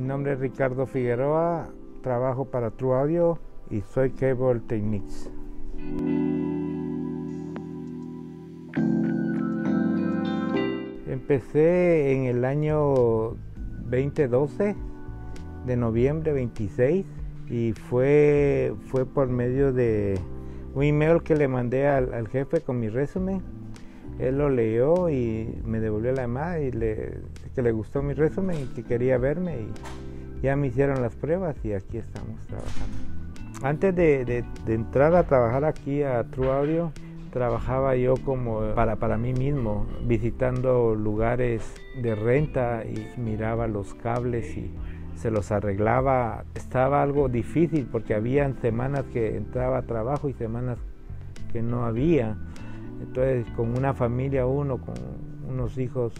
nombre es Ricardo Figueroa, trabajo para True Audio y soy Cable Techniques. Empecé en el año 2012, de noviembre 26, y fue, fue por medio de un email que le mandé al, jefe con mi resumen. Él lo leyó y me devolvió la llamada y le, que le gustó mi resumen y que quería verme y ya me hicieron las pruebas y aquí estamos trabajando. Antes de, entrar a trabajar aquí a True Audio, trabajaba yo como para, para mí mismo, visitando lugares de renta y miraba los cables y se los arreglaba. Estaba algo difícil porque habían semanas que entraba a trabajo y semanas que no había. Entonces con una familia uno, con unos hijos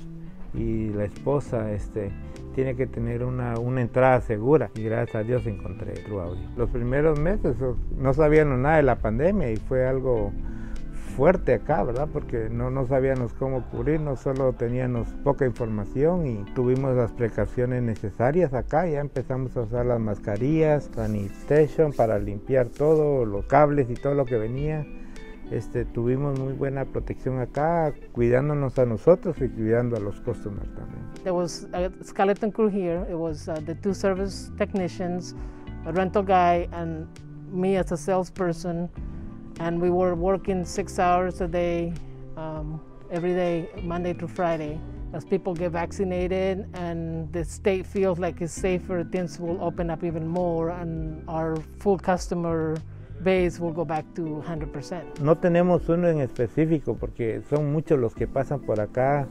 y la esposa, este, tiene que tener una, entrada segura y gracias a Dios encontré True Audio. Los primeros meses no sabíamos nada de la pandemia y fue algo fuerte acá, ¿verdad? Porque no, no sabíamos cómo cubrirnos, solo teníamos poca información y tuvimos las precauciones necesarias acá. Ya empezamos a usar las mascarillas, sanitation para limpiar todo, los cables y todo lo que venía. Este, tuvimos muy buena protección acá, cuidándonos a nosotros y cuidando a los customers también. There was a skeleton crew here. It was uh, the two service technicians, a rental guy, and me as a salesperson. And we were working six hours a day, um, every day, Monday through Friday. As people get vaccinated and the state feels like it's safer, things will open up even more, and our full customer base will go back to 100%. No tenemos uno en específico porque son muchos los que pasan por acá,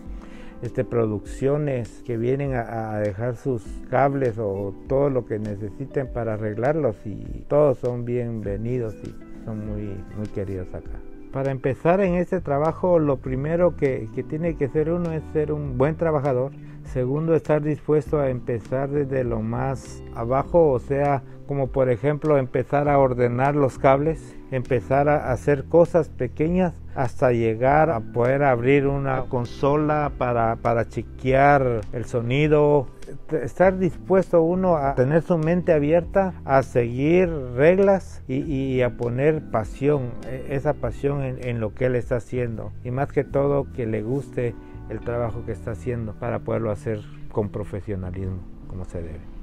este, producciones que vienen a, dejar sus cables o todo lo que necesiten para arreglarlos y todos son bienvenidos y son muy, muy queridos acá. Para empezar en este trabajo, lo primero que, que tiene que ser uno es ser un buen trabajador. Segundo, estar dispuesto a empezar desde lo más abajo, o sea, como por ejemplo empezar a ordenar los cables, empezar a hacer cosas pequeñas hasta llegar a poder abrir una consola para, para chequear el sonido, estar dispuesto uno a tener su mente abierta a seguir reglas y, a poner pasión, e, esa pasión en, en lo que él está haciendo. Y más que todo que le guste el trabajo que está haciendo para poderlo hacer con profesionalismo como se debe.